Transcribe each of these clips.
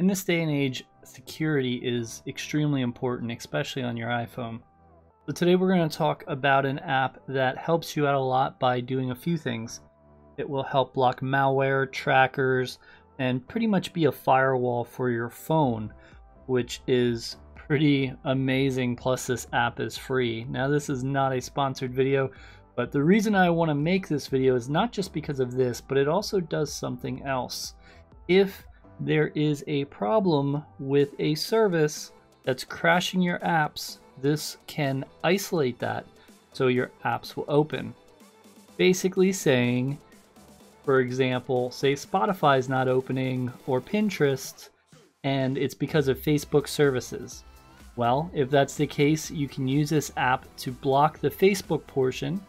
In this day and age, security is extremely important, especially on your iPhone. So today we're going to talk about an app that helps you out a lot by doing a few things. It will help block malware, trackers, and pretty much be a firewall for your phone, which is pretty amazing. Plus, this app is free. Now, this is not a sponsored video, but the reason I want to make this video is not just because of this, but it also does something else. If there is a problem with a service that's crashing your apps, this can isolate that so your apps will open. Basically saying, for example, say Spotify is not opening or Pinterest and it's because of Facebook services. Well, if that's the case, you can use this app to block the Facebook portion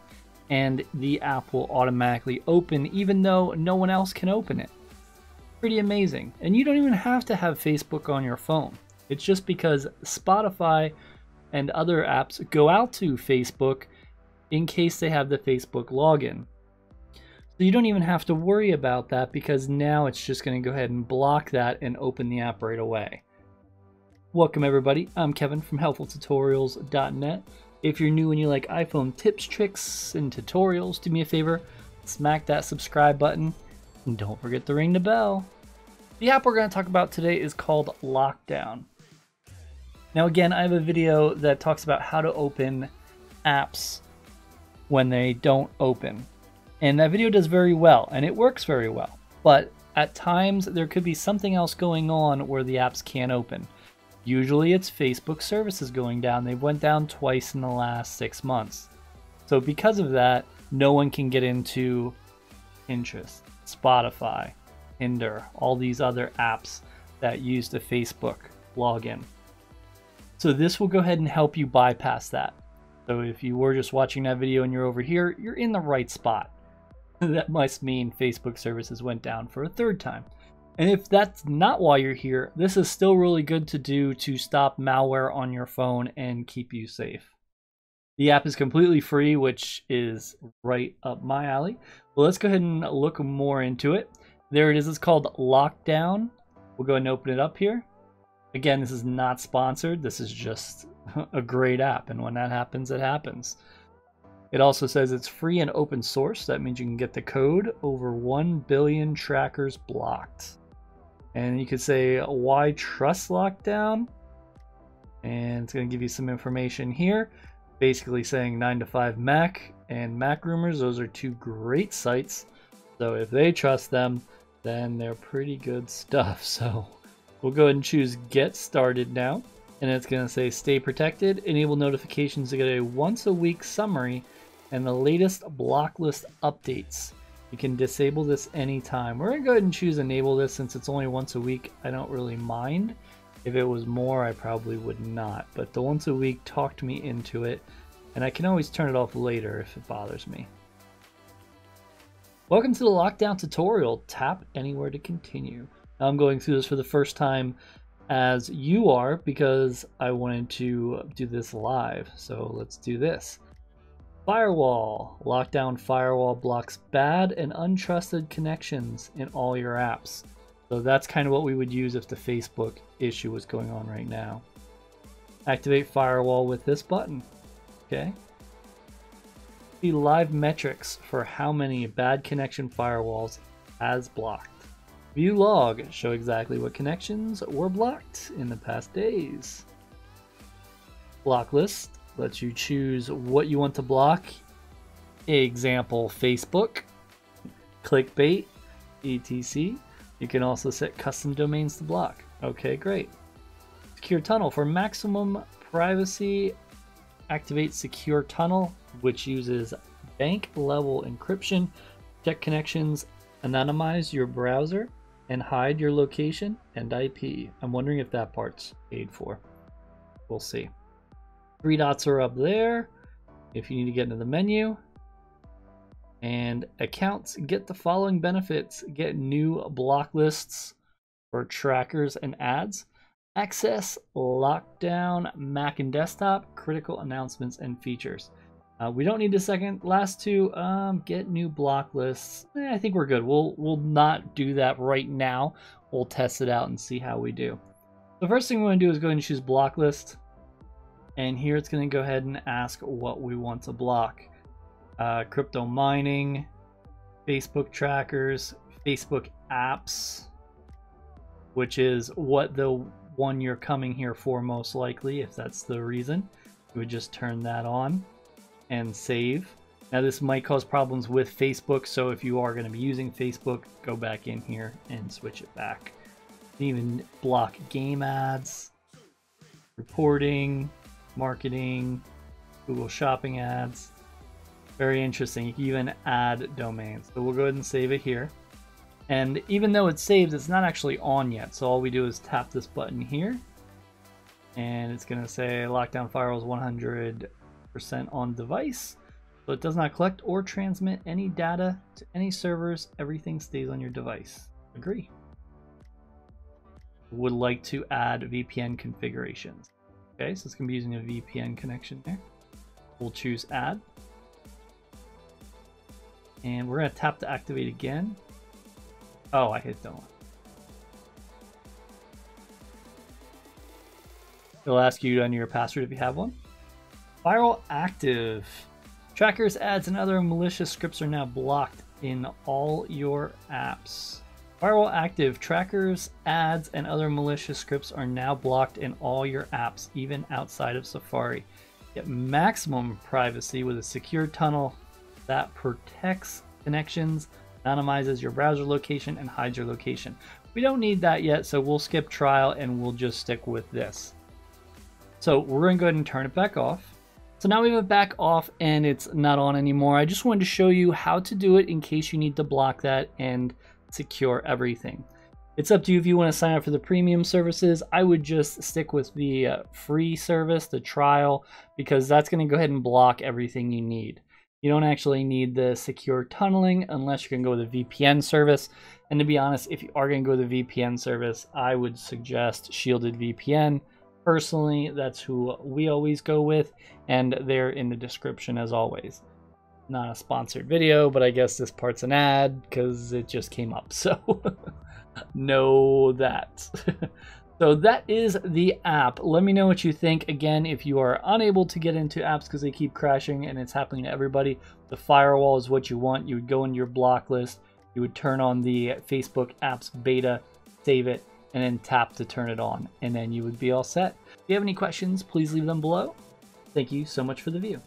and the app will automatically open even though no one else can open it pretty amazing. And you don't even have to have Facebook on your phone. It's just because Spotify and other apps go out to Facebook in case they have the Facebook login. So you don't even have to worry about that because now it's just going to go ahead and block that and open the app right away. Welcome everybody, I'm Kevin from helpfultutorials.net. If you're new and you like iPhone tips, tricks, and tutorials, do me a favor, smack that subscribe button and don't forget to ring the bell. The app we're going to talk about today is called Lockdown. Now again, I have a video that talks about how to open apps when they don't open. And that video does very well, and it works very well. But at times, there could be something else going on where the apps can't open. Usually it's Facebook services going down. They went down twice in the last six months. So because of that, no one can get into Pinterest. Spotify, Tinder, all these other apps that use the Facebook login. So this will go ahead and help you bypass that. So if you were just watching that video and you're over here, you're in the right spot. that must mean Facebook services went down for a third time. And if that's not why you're here, this is still really good to do to stop malware on your phone and keep you safe. The app is completely free, which is right up my alley. Well, let's go ahead and look more into it. There it is. It's called Lockdown. We'll go ahead and open it up here. Again, this is not sponsored. This is just a great app. And when that happens, it happens. It also says it's free and open source. That means you can get the code over 1 billion trackers blocked. And you could say, why trust lockdown? And it's going to give you some information here basically saying 9 to 5 Mac and Mac Rumors. Those are two great sites. So if they trust them, then they're pretty good stuff. So we'll go ahead and choose Get Started now. And it's going to say Stay Protected, enable notifications to get a once a week summary and the latest block list updates. You can disable this anytime. We're going to go ahead and choose Enable this since it's only once a week. I don't really mind. If it was more, I probably would not. But the once a week talked me into it, and I can always turn it off later if it bothers me. Welcome to the lockdown tutorial. Tap anywhere to continue. Now I'm going through this for the first time as you are because I wanted to do this live. So let's do this. Firewall. Lockdown firewall blocks bad and untrusted connections in all your apps. So that's kind of what we would use if the Facebook issue was going on right now. Activate firewall with this button. Okay. See live metrics for how many bad connection firewalls has blocked. View log show exactly what connections were blocked in the past days. Block list lets you choose what you want to block. Example Facebook, clickbait, etc. You can also set custom domains to block. Okay, great. Secure Tunnel. For maximum privacy, activate Secure Tunnel, which uses bank level encryption, check connections, anonymize your browser, and hide your location and IP. I'm wondering if that part's paid for. We'll see. Three dots are up there if you need to get into the menu and accounts get the following benefits get new block lists for trackers and ads access lockdown mac and desktop critical announcements and features Uh, we don't need the second last two. Um, get new block lists. Eh, I think we're good. We'll we'll not do that right now. We'll test it out and see how we do. The first thing we want to do is go ahead and choose block list. And here it's going to go ahead and ask what we want to block. Uh, crypto mining, Facebook trackers, Facebook apps, which is what the one you're coming here for most likely, if that's the reason. You would just turn that on and save. Now this might cause problems with Facebook, so if you are going to be using Facebook, go back in here and switch it back. even block game ads, reporting, marketing, Google Shopping ads. Very interesting. You can even add domains. So we'll go ahead and save it here. And even though it's saved, it's not actually on yet. So all we do is tap this button here. And it's going to say lockdown firewall is 100% on device. So it does not collect or transmit any data to any servers. Everything stays on your device. Agree. Would like to add VPN configurations. Okay, so it's going to be using a VPN connection there. We'll choose add. And we're going to tap to activate again. Oh, I hit done. It'll ask you to enter your password if you have one. Firewall active. Trackers, ads, and other malicious scripts are now blocked in all your apps. Firewall active. Trackers, ads, and other malicious scripts are now blocked in all your apps, even outside of Safari. Get maximum privacy with a secure tunnel that protects connections, anonymizes your browser location, and hides your location. We don't need that yet, so we'll skip trial and we'll just stick with this. So we're to go ahead and turn it back off. So now we have it back off and it's not on anymore. I just wanted to show you how to do it in case you need to block that and secure everything. It's up to you if you want to sign up for the premium services. I would just stick with the uh, free service, the trial, because that's going to go ahead and block everything you need. You don't actually need the secure tunneling unless you're going to go with a VPN service. And to be honest, if you are going to go with a VPN service, I would suggest Shielded VPN. Personally, that's who we always go with, and they're in the description as always. Not a sponsored video, but I guess this part's an ad because it just came up, so know that. So that is the app. Let me know what you think. Again, if you are unable to get into apps because they keep crashing and it's happening to everybody, the firewall is what you want. You would go into your block list, you would turn on the Facebook apps beta, save it, and then tap to turn it on. And then you would be all set. If you have any questions, please leave them below. Thank you so much for the view.